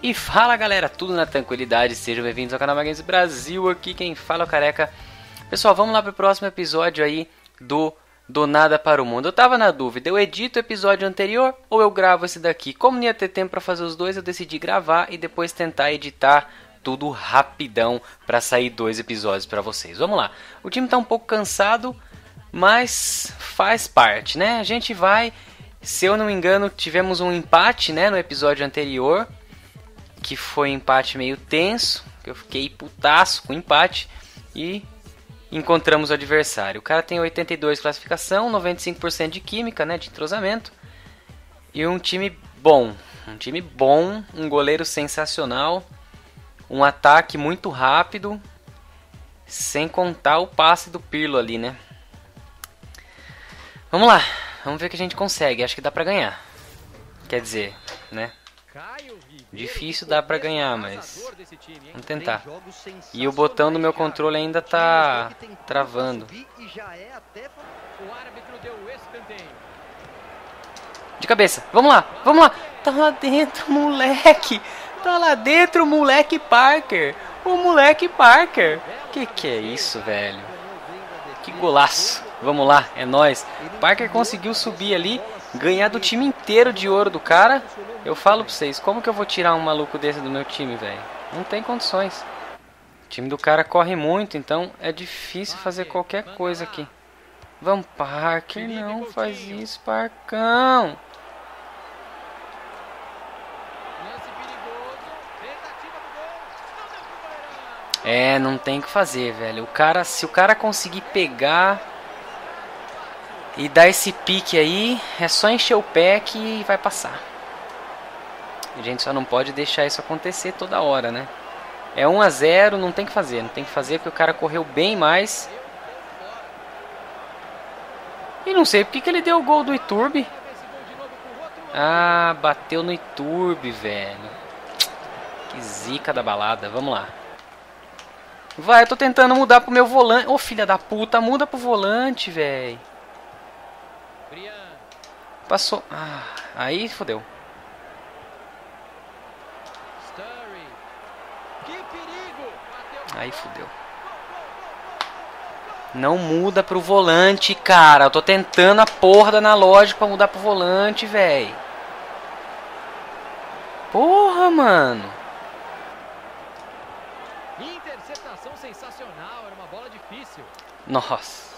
E fala galera, tudo na tranquilidade, sejam bem-vindos ao canal Magames Brasil, aqui quem fala é o Careca. Pessoal, vamos lá pro próximo episódio aí do Do Nada para o Mundo. Eu tava na dúvida, eu edito o episódio anterior ou eu gravo esse daqui? Como não ia ter tempo para fazer os dois, eu decidi gravar e depois tentar editar tudo rapidão para sair dois episódios para vocês. Vamos lá, o time tá um pouco cansado, mas faz parte, né? A gente vai, se eu não me engano, tivemos um empate né, no episódio anterior que foi um empate meio tenso, que eu fiquei putaço com o empate e encontramos o adversário. O cara tem 82 de classificação, 95% de química, né, de entrosamento e um time bom, um time bom, um goleiro sensacional, um ataque muito rápido, sem contar o passe do Pirlo ali, né? Vamos lá, vamos ver o que a gente consegue. Acho que dá pra ganhar. Quer dizer, né? Difícil dá pra ganhar, mas vamos tentar. E o botão do meu controle ainda tá travando. De cabeça, vamos lá, vamos lá. Tá lá dentro, moleque. Tá lá dentro, moleque Parker. O moleque Parker. Que que é isso, velho? Que golaço. Vamos lá, é nós. Parker conseguiu subir ali ganhar do time inteiro de ouro do cara, eu falo pra vocês, como que eu vou tirar um maluco desse do meu time, velho? Não tem condições. O time do cara corre muito, então é difícil fazer qualquer coisa aqui. Vamos, Parker, não faz isso, Parcão. É, não tem o que fazer, velho. O cara, se o cara conseguir pegar e dar esse pique aí, é só encher o pé que vai passar. A gente só não pode deixar isso acontecer toda hora, né? É 1 a 0 não tem que fazer. Não tem que fazer porque o cara correu bem mais. E não sei porque que ele deu o gol do Iturbe. Ah, bateu no Iturbe, velho. Que zica da balada. Vamos lá. Vai, eu tô tentando mudar pro meu volante. Ô, oh, filha da puta, muda pro volante, velho. Passou. Ah, aí fodeu. Aí fodeu. Não muda pro volante, cara. Eu tô tentando a porra da analógica pra mudar pro volante, velho. Porra, mano. Interceptação sensacional. Era uma bola difícil. Nossa.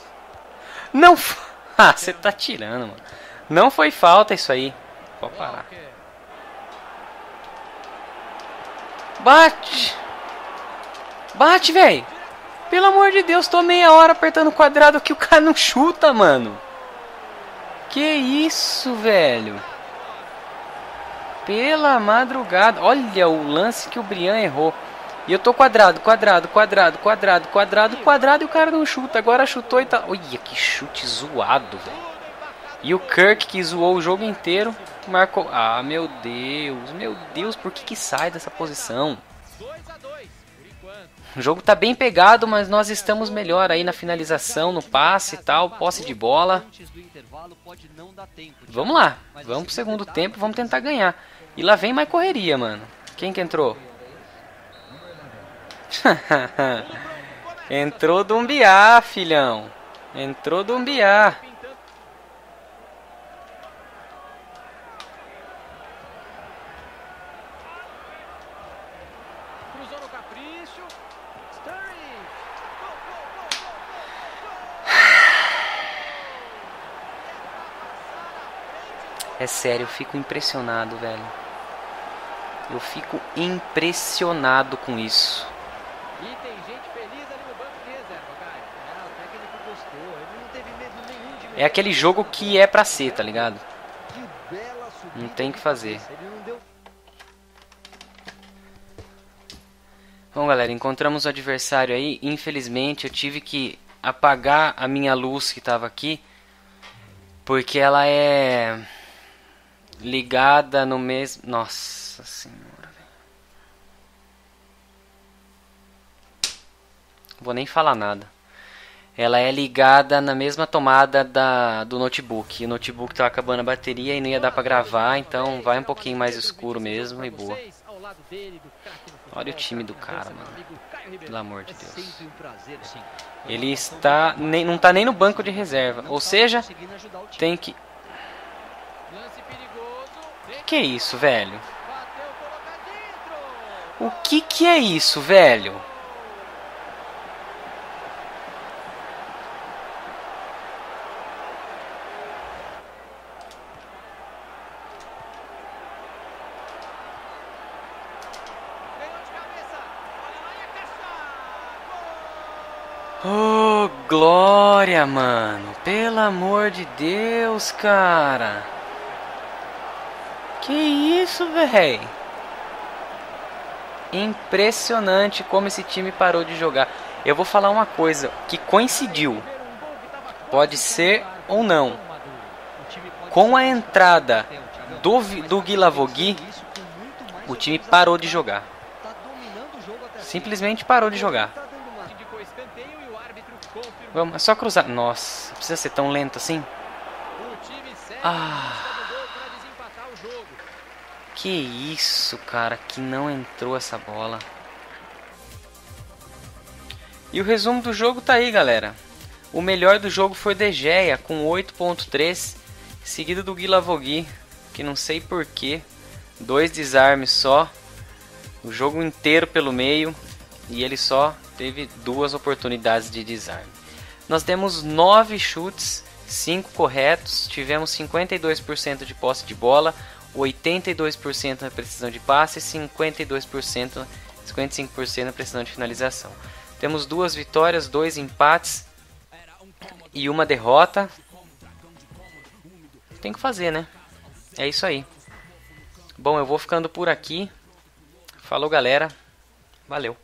Não. Ah, você tá tirando, mano. Não foi falta isso aí. Pode parar. Bate! Bate, velho! Pelo amor de Deus, tô meia hora apertando quadrado que o cara não chuta, mano. Que isso, velho? Pela madrugada. Olha o lance que o Brian errou. E eu tô quadrado, quadrado, quadrado, quadrado, quadrado, quadrado e o cara não chuta. Agora chutou e tá. Olha que chute zoado, velho. E o Kirk, que zoou o jogo inteiro, marcou. Ah, meu Deus, meu Deus, por que, que sai dessa posição? O jogo tá bem pegado, mas nós estamos melhor aí na finalização, no passe e tal, posse de bola. Vamos lá, vamos pro segundo tempo, vamos tentar ganhar. E lá vem mais correria, mano. Quem que entrou? entrou Dumbiá, filhão. Entrou Dumbiá. É sério, eu fico impressionado, velho. Eu fico impressionado com isso. E tem gente feliz ali no banco de reserva, cara. É, o técnico gostou. Ele não teve medo nenhum de É aquele jogo que é pra ser, tá ligado? Não tem que fazer. Bom, galera, encontramos o adversário aí. Infelizmente, eu tive que apagar a minha luz que tava aqui. Porque ela é ligada no mesmo. Nossa senhora. Vou nem falar nada. Ela é ligada na mesma tomada da, do notebook. O notebook tá acabando a bateria e não ia dar pra gravar, então vai um pouquinho mais escuro mesmo e boa. Olha o time do cara, mano. Pelo amor de Deus. Ele está nem, não está nem no banco de reserva. Ou seja, tem que... O que é isso, velho? O que que é isso, velho? Oh, glória, mano. Pelo amor de Deus, cara. Que isso, velho? Impressionante como esse time parou de jogar. Eu vou falar uma coisa que coincidiu. Pode ser ou não. Com a entrada do, do Guilavogui, o time parou de jogar. Simplesmente parou de jogar. Vamos, é só cruzar. Nossa, precisa ser tão lento assim? Ah. Que isso, cara, que não entrou essa bola. E o resumo do jogo tá aí, galera. O melhor do jogo foi De Gea, com 8.3, seguido do Guilavogui, que não sei porquê. Dois desarmes só, o jogo inteiro pelo meio, e ele só teve duas oportunidades de desarme. Nós demos 9 chutes, 5 corretos, tivemos 52% de posse de bola, 82% na precisão de passe e 52%, 55% na precisão de finalização. Temos duas vitórias, dois empates e uma derrota. Tem que fazer, né? É isso aí. Bom, eu vou ficando por aqui. Falou, galera. Valeu.